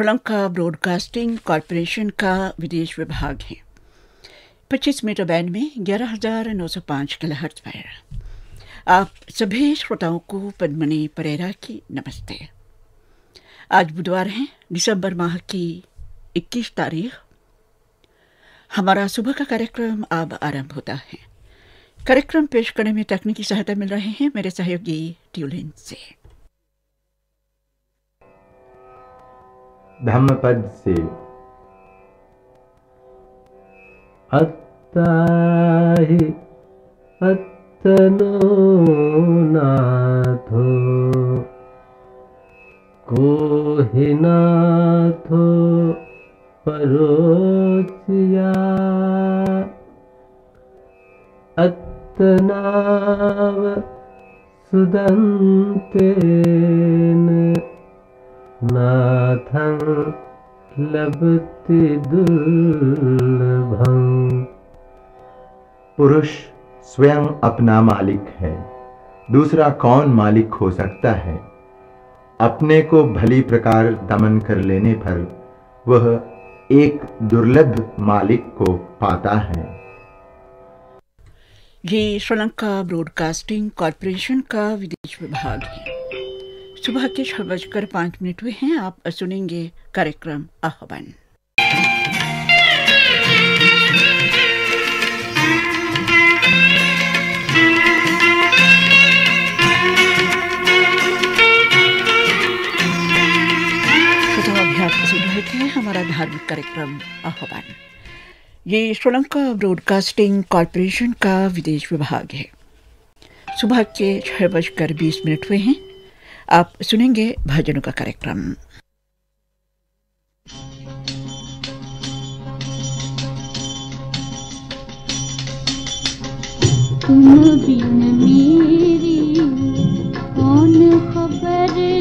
Sri Lanka broadcasting corporation का विदेश विभाग है। 25 मीटर बैंड में 11,905 किलोहर्ट्ज पर आप सभी श्रोताओं को पद्मनी परेरा की नमस्ते। आज बुधवार है दिसंबर माह की 21 तारीख। हमारा सुबह का कार्यक्रम अब आरंभ होता है। कार्यक्रम पेश करने में तकनीकी सहायता मिल रहे हैं मेरे सहयोगी ट्यूलिन से। धम्मपद से अत्ताहि अत्तनो नाथो कोहिनाथो परोचिया अत्तनाव सुदन्तेन नाथं लभते दुर्लभं पुरुष स्वयं अपना मालिक है, दूसरा कौन मालिक हो सकता है? अपने को भली प्रकार दमन कर लेने पर वह एक दुर्लभ मालिक को पाता है। ये श्रीलंका ब्रॉडकास्टिंग कॉरपोरेशन का विदेश विभाग है। सुबह के छह बजकर पाँच मिनट हुए हैं। आप सुनेंगे कार्यक्रम आह्वान। हमारा धार्मिक कार्यक्रम आह्वान। ये श्रीलंका ब्रॉडकास्टिंग कॉरपोरेशन का विदेश विभाग है। सुबह के छह बजकर बीस मिनट हुए हैं। आप सुनेंगे भजनों का कार्यक्रम। तुम बिन मेरी कौन खबर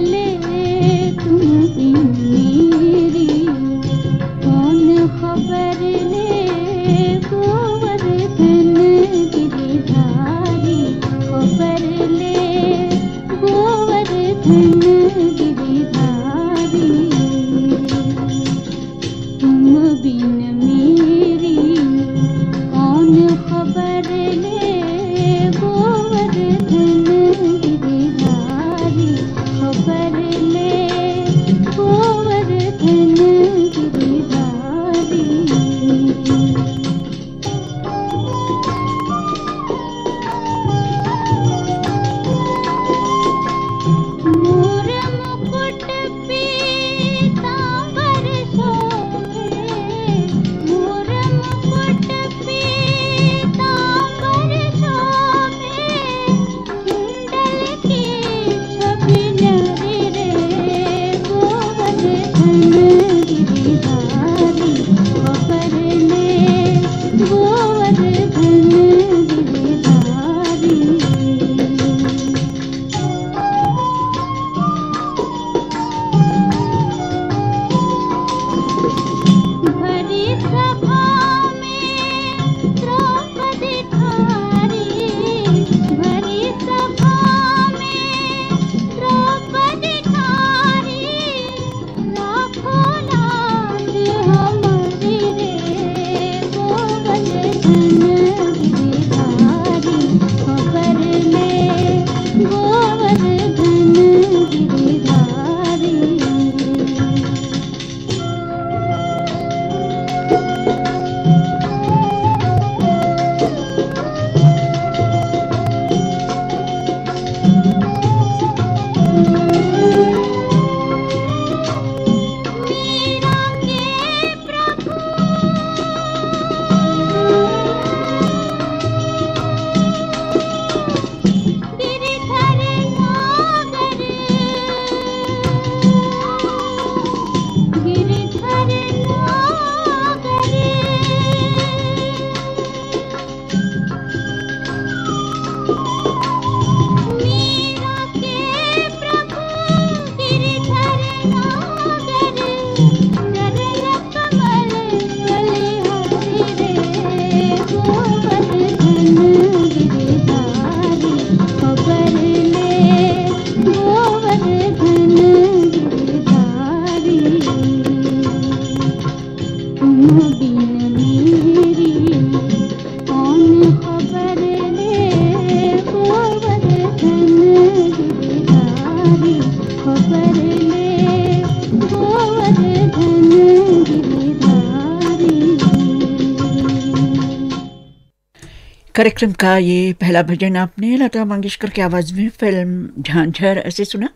कार्यक्रम का ये पहला भजन आपने लता मंगेशकर की आवाज़ में, फ़िल्म झांझर, ऐसे सुना।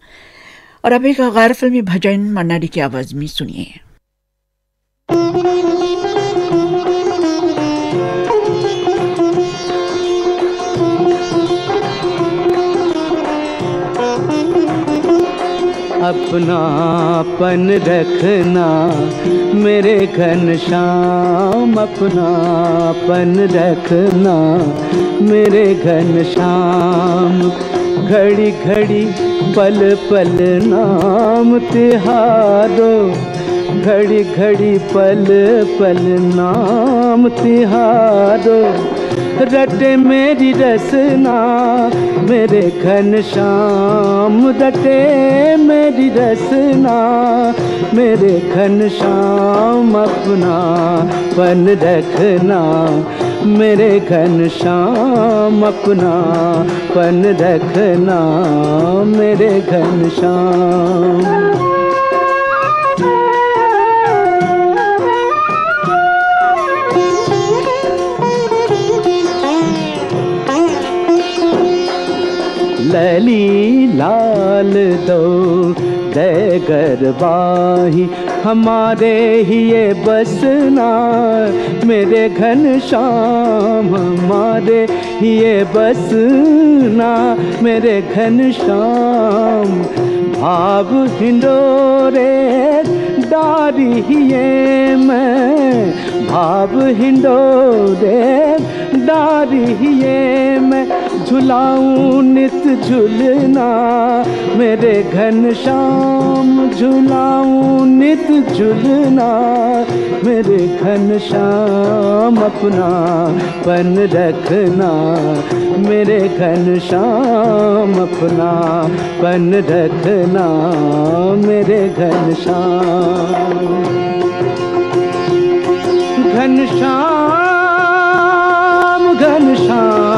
और अब एक गैर फिल्मी भजन मन्नाडी की आवाज़ में सुनिए। अपनापन रखना, मेरे घन श्याम अपनापन रखना, मेरे घन श्याम, घड़ी घड़ी पल पल नाम तिहारो, घड़ी घड़ी पल पल नाम तिहारो। रटे मेरी रसना, मेरे घन श्याम। रटे मेरी रसना, मेरे घन श्याम अपना पन रखना। मेरे घन श्याम अपना पन रखना। मेरे घन श्याम। लली लाल दो दे गरबाही हमारे ही ये बसना, मेरे घन श्याम। हमारे ही ये बसना, मेरे घन श्याम। भाव हिंडोरे डारी ही ये मैं। भाव हिंडोरे डारी ही ये मैं। झुलाऊं नित झुलना, मेरे घन श्याम झुलाऊं नित झुलना, मेरे घन श्याम अपना पन रखना, मेरे घन श्याम अपना पन रखना, मेरे घन श्याम घन श्याम घन श्याम।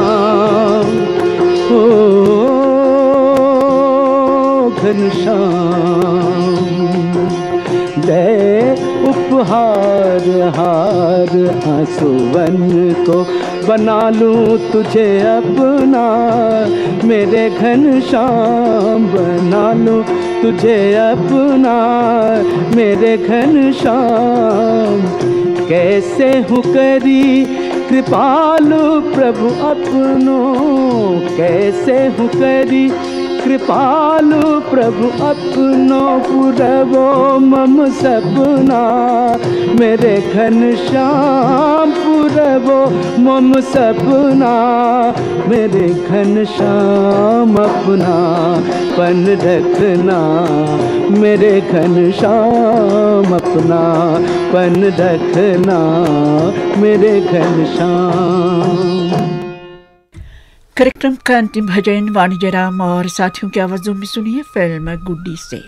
श्याम दे उपहार, हार आंसुवन को बना लूँ तुझे अपना। मेरे घन श्याम बना लूँ तुझे अपना। मेरे घन श्याम, कैसे हूँ करी कृपालु प्रभु अपनो। कैसे हूँ करी कृपालु प्रभु, अपनो पुरवो मम सपना। मेरे घन श्याम पुरवो मम सपना। मेरे घन श्याम अपना पन रखना। मेरे घन श्याम अपना पन रखना। मेरे घन श्याम कार्यक्रम का अंतिम भजन वाणिज्य राम और साथियों की आवाजों में सुनिए फ़िल्म गुड्डी से।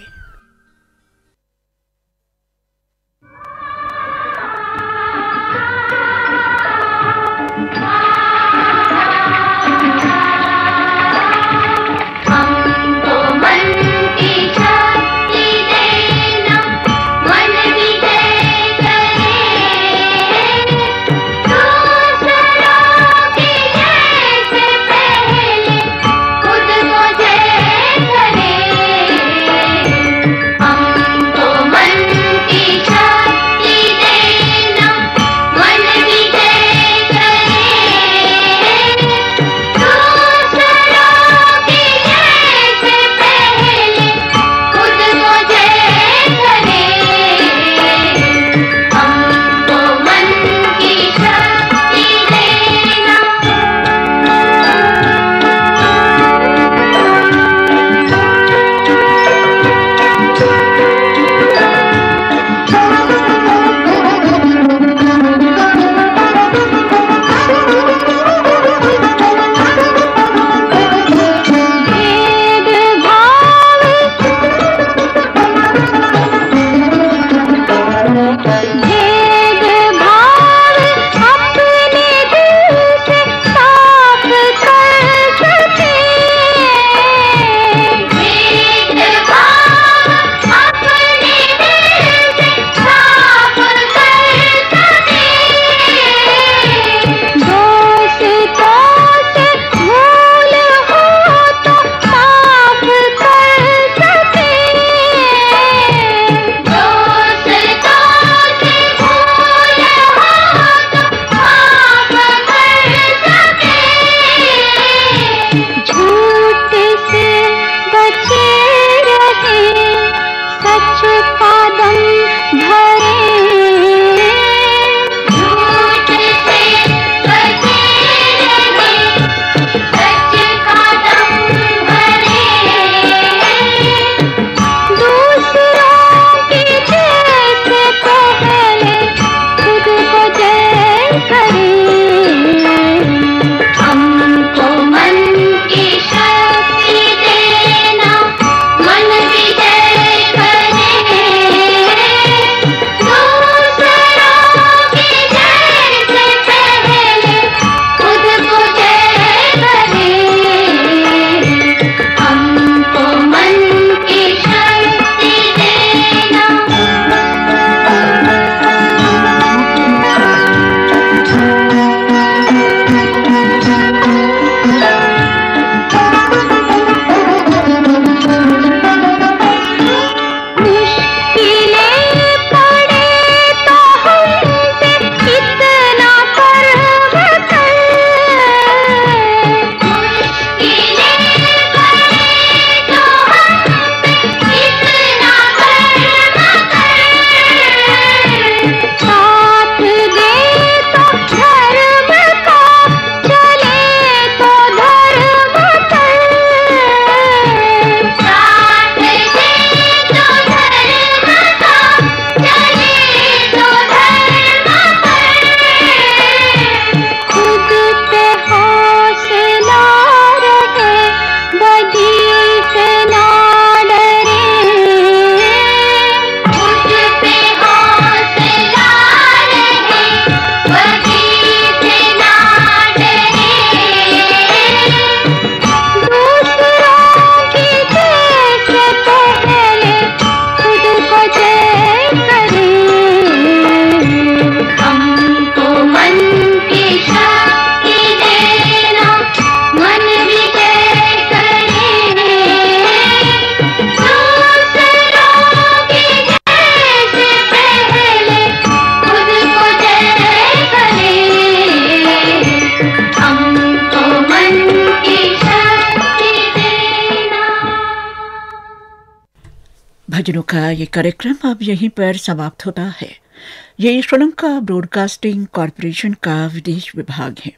ये कार्यक्रम अब यहीं पर समाप्त होता है। ये श्रीलंका ब्रॉडकास्टिंग कॉरपोरेशन का विदेश विभाग है।